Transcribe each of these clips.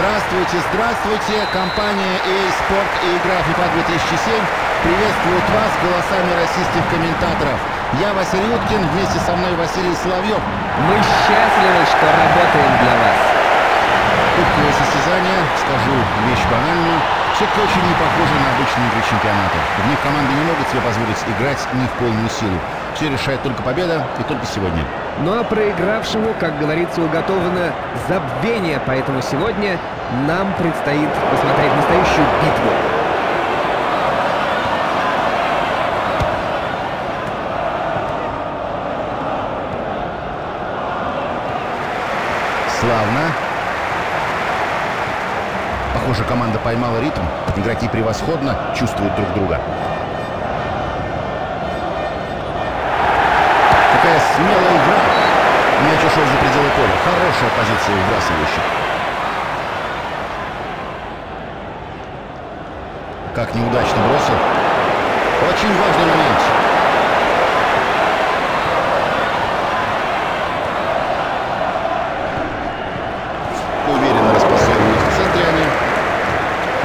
Здравствуйте, здравствуйте. Компания EA Sport и игра FIFA 2007 приветствует вас голосами российских комментаторов. Я Василий Уткин, вместе со мной Василий Соловьев. Мы счастливы, что работаем для вас. Кубковое состязание, скажу вещь банальную, все-таки очень не похоже на обычные игры чемпионата. В них команды не могут себе позволить играть не в полную силу. Все решает только победа и только сегодня. Ну а проигравшему, как говорится, уготовано забвение, поэтому сегодня нам предстоит посмотреть настоящую битву. Славно. Похоже, команда поймала ритм. Игроки превосходно чувствуют друг друга. Смелая игра. Мяч ушел за пределы поля. Хорошая позиция выбрасывающих. Как неудачно бросил. Очень важный момент. Уверенно распасовывают в центре они.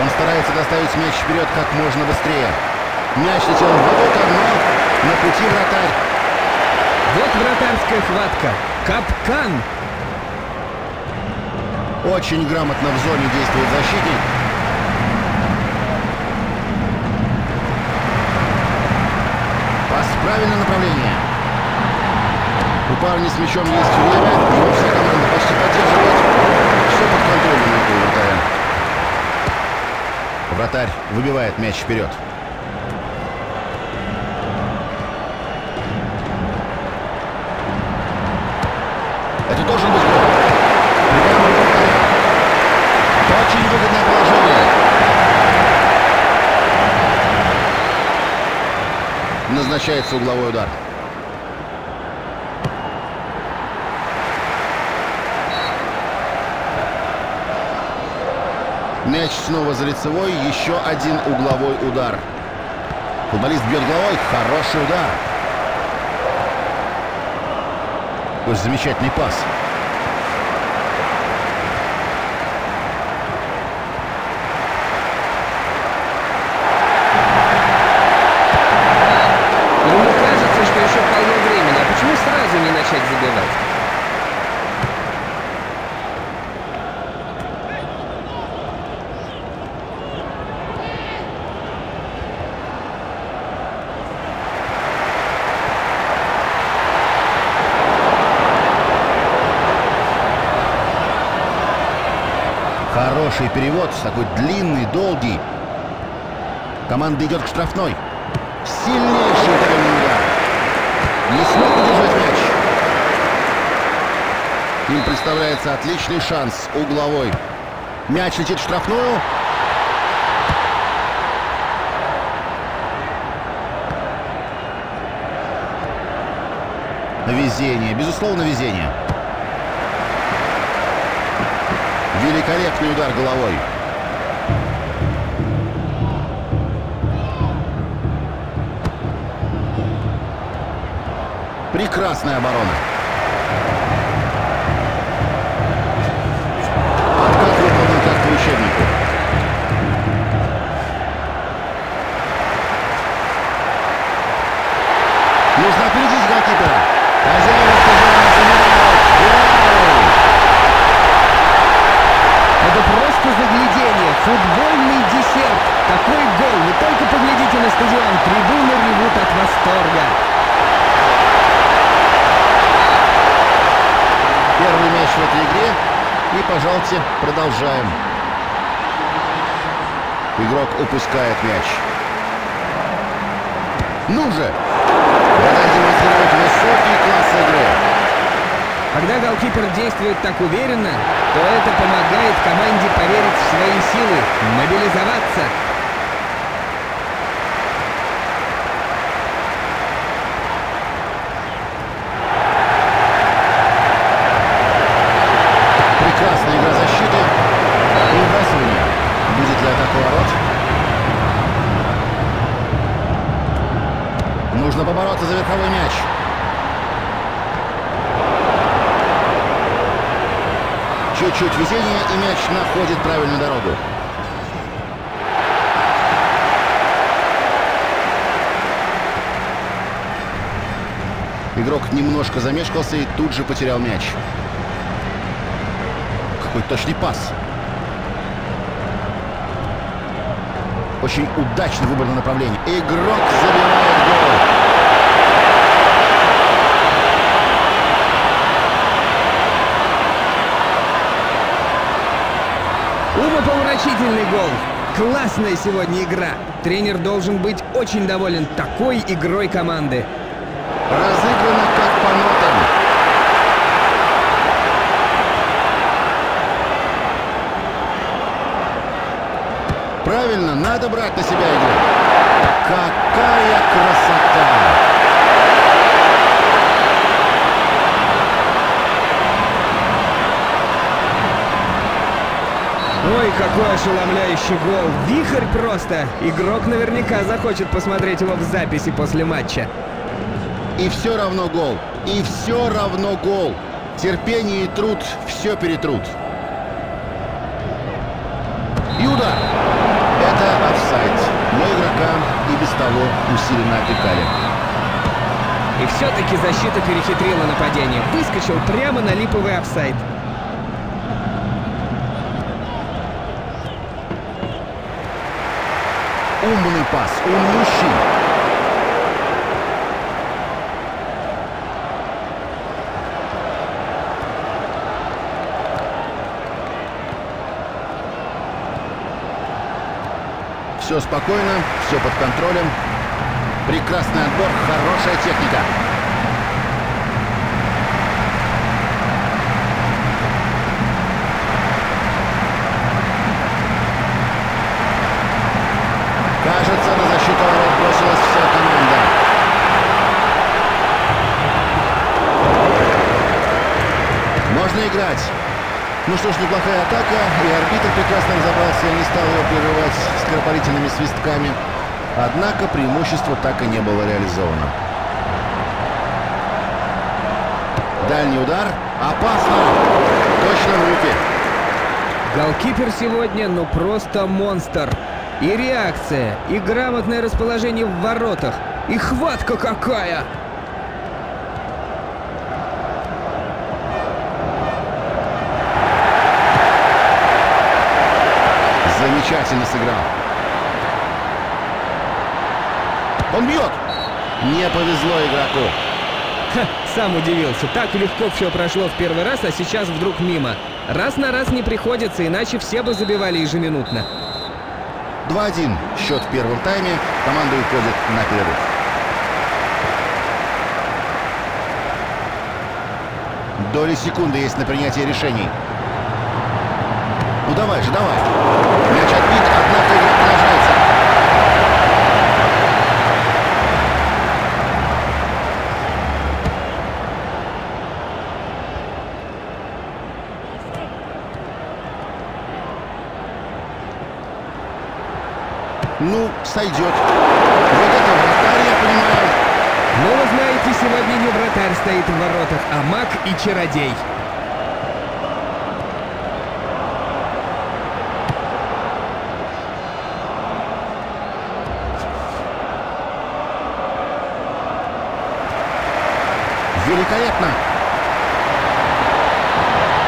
Он старается доставить мяч вперед как можно быстрее. Мяч летел в ворота, но на пути вратарь. Вот вратарская хватка. Капкан. Очень грамотно в зоне действует защитник. Пас в правильное направление. У парня с мячом есть время, его вся команда почти поддерживает. Все под контролем у вратаря. Вратарь выбивает мяч вперед. Это должен быть гол. Прямо в вратаря. Очень выгодное положение. Назначается угловой удар. Мяч снова за лицевой. Еще один угловой удар. Футболист бьет головой. Хороший удар. Какой замечательный пас. Ему кажется, что еще полно времени. А почему сразу не начать забивать? Хороший перевод, такой длинный, долгий. Команда идет к штрафной. Сильнейший ударный удар. Не смог удержать мяч. Им представляется отличный шанс, угловой. Мяч летит в штрафную. Везение, безусловно, везение. Великолепный удар головой. Прекрасная оборона. И, пожалуйте, продолжаем. Игрок упускает мяч. Ну же! Высокий класс игры. Когда голкипер действует так уверенно, то это помогает команде поверить в свои силы, мобилизоваться. Прекрасная игра защиты. И выбрасывание. Будет ли атака ворот? Нужно побороться за верховой мяч. Чуть-чуть везения, и мяч находит правильную дорогу. Игрок немножко замешкался и тут же потерял мяч. Какой точный пас. Очень удачно выбрано направление. Игрок забивает гол. Умопомрачительный гол. Классная сегодня игра. Тренер должен быть очень доволен такой игрой команды. Разыграно как по нотам. Правильно, надо брать на себя игру. Какая красота! Какой ошеломляющий гол. Вихрь просто. Игрок наверняка захочет посмотреть его в записи после матча. И все равно гол. И все равно гол. Терпение и труд все перетрут. И удар. Это офсайд. Но игрока и без того усиленно опекали. И все-таки защита перехитрила нападение. Выскочил прямо на липовый офсайд. Умный пас, умнющий. Все спокойно, все под контролем. Прекрасный отбор, хорошая техника. Кажется, на защиту ворот бросилась вся команда. Можно играть. Ну что ж, неплохая атака, и арбитр прекрасно разобрался не стал ее прерывать скоропалительными свистками. Однако преимущество так и не было реализовано. Дальний удар. Опасно. Точно в руки. Голкипер сегодня, ну просто монстр. И реакция, и грамотное расположение в воротах, и хватка какая! Замечательно сыграл. Он бьет. Не повезло игроку. Ха, сам удивился. Так легко все прошло в первый раз, а сейчас вдруг мимо. Раз на раз не приходится, иначе все бы забивали ежеминутно. 2-1 счет в первом тайме. Команда уходит на перерыв. Доли секунды есть на принятие решений. Ну давай же, давай. Мяч отбит, однако игра продолжается. Ну, сойдет. Вот это вратарь, я понимаю. Но вы знаете, сегодня не вратарь стоит в воротах, а маг и чародей. Великолепно.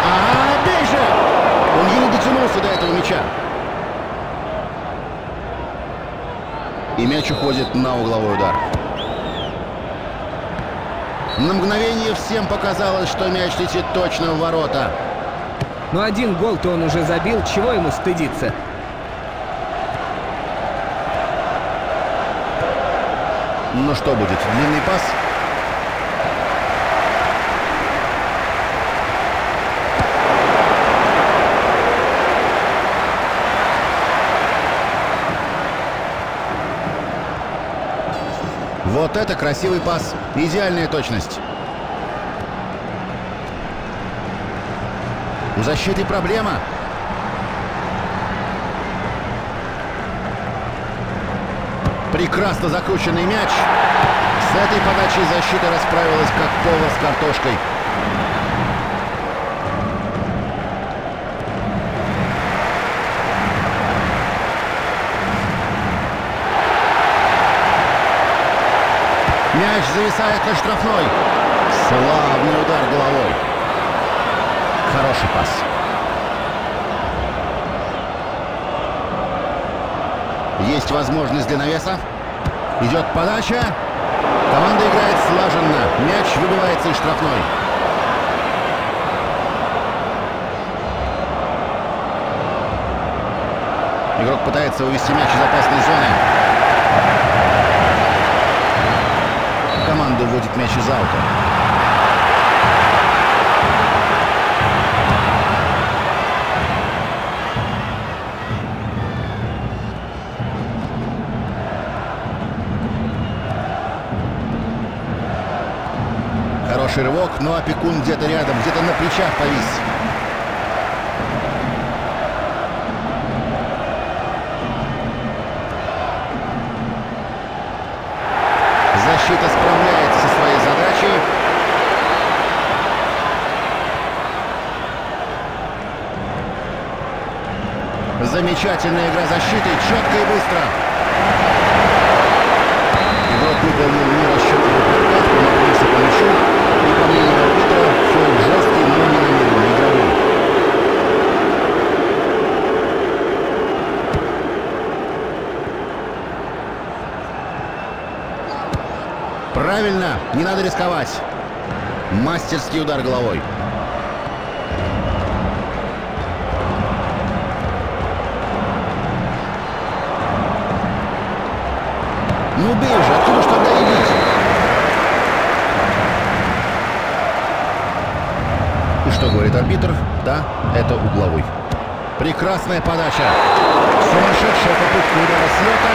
А, же! Он еле дотянулся до этого мяча. И мяч уходит на угловой удар. На мгновение всем показалось, что мяч летит точно в ворота. Но один гол-то он уже забил, чего ему стыдиться? Ну что будет, длинный пас? Это красивый пас. Идеальная точность. У защиты проблема. Прекрасно закрученный мяч. С этой подачей защита расправилась, как повар с картошкой. Мяч зависает на штрафной. Славный удар головой. Хороший пас. Есть возможность для навеса. Идет подача. Команда играет слаженно. Мяч выбивается из штрафной. Игрок пытается увести мяч из опасной зоны. Вводит мяч из аута. Хороший рывок, но опекун где-то рядом, где-то на плечах повис. Защита справляется со своей задачей. Замечательная игра защиты, четко и быстро. Игрок выполнил нерасчетливый подкат, помогнулся по мячу, и по мнению арбитра, фол жесткий, но не намеренно игровой. Правильно, не надо рисковать. Мастерский удар головой. Ну бей же, откуда ж тогда идите? И что говорит арбитр? Да, это угловой. Прекрасная подача. Сумасшедшая попытка удара с лета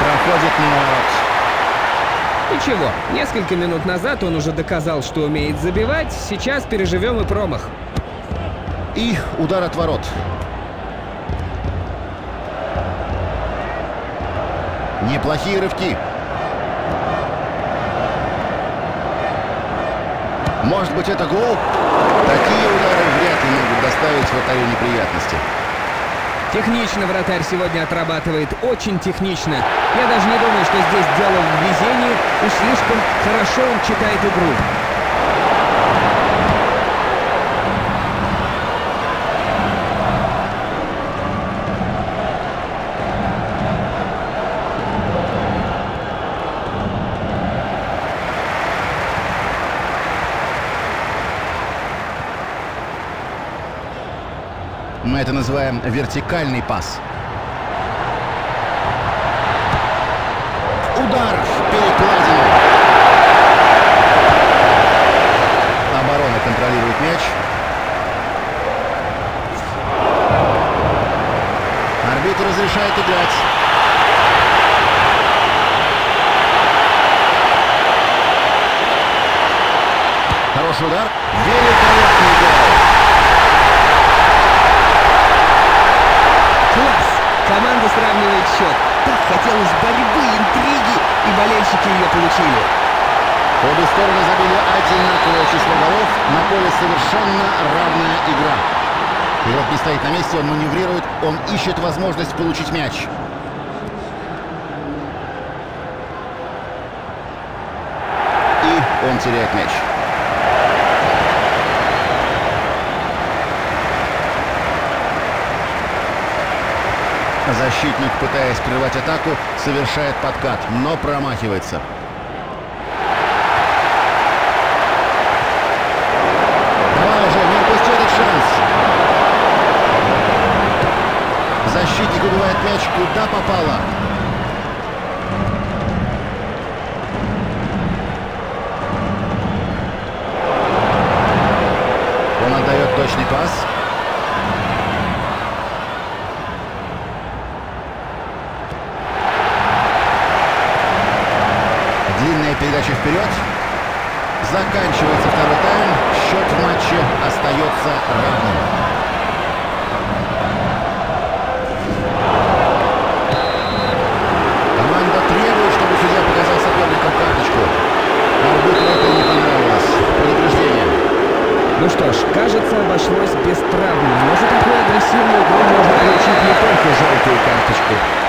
проходит мимо ворот. Ничего, несколько минут назад он уже доказал, что умеет забивать, сейчас переживем и промах. И удар от ворот. Неплохие рывки. Может быть, это гол? Такие удары вряд ли могут доставить вратарю неприятности. Технично вратарь сегодня отрабатывает, очень технично. Я даже не думаю, что здесь дело в везении, уж слишком хорошо он читает игру. Называем вертикальный пас. Удар в перекладину. Оборона контролирует мяч. Арбитр разрешает играть. Хороший удар. Великолепный гол. Класс! Команда сравнивает счет. Хотелось борьбы, интриги, и болельщики ее получили. Обе стороны забили одинаковое число голов. На поле совершенно равная игра. Игрок не стоит на месте, он маневрирует, он ищет возможность получить мяч. И он теряет мяч. Защитник, пытаясь прервать атаку, совершает подкат, но промахивается. Давай уже, не упусти этот шанс. Защитник убивает мяч, куда попало. Он отдает точный пас. Длинная передача вперед. Заканчивается второй тайм. Счет в матче остается равным. Команда требует, чтобы судья показал соперникам карточку. Арбитру это не понравилось. Предупреждение. Ну что ж, кажется, обошлось без травм. Но за такую агрессивную игру можно получить не только желтую карточку.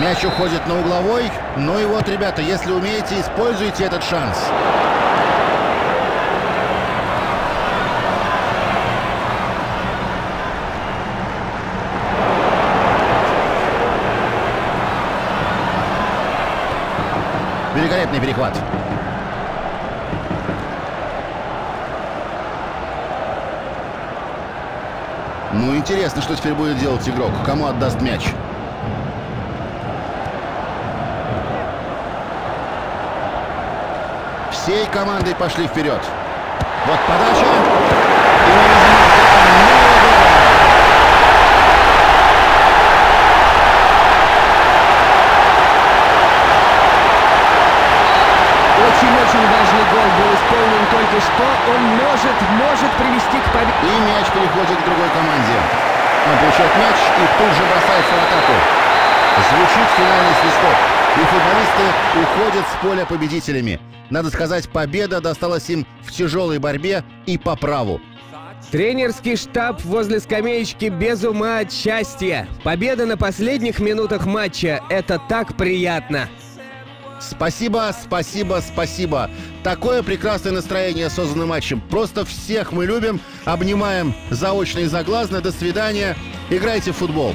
Мяч уходит на угловой. Ну и вот, ребята, если умеете, используйте этот шанс. Великолепный перехват. Ну, интересно, что теперь будет делать игрок. Кому отдаст мяч? Всей командой пошли вперед. Вот подача. Очень-очень важный гол был исполнен только что. Он может, может привести к победе. И мяч переходит к другой команде. Он получает мяч и тут же бросается в атаку. Звучит финальный свисток. И футболисты уходят с поля победителями. Надо сказать, победа досталась им в тяжелой борьбе и по праву. Тренерский штаб возле скамеечки без ума от счастья. Победа на последних минутах матча – это так приятно. Спасибо, спасибо, спасибо. Такое прекрасное настроение создано матчем. Просто всех мы любим, обнимаем заочно и заглазно. До свидания. Играйте в футбол.